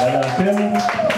Valeu a pena.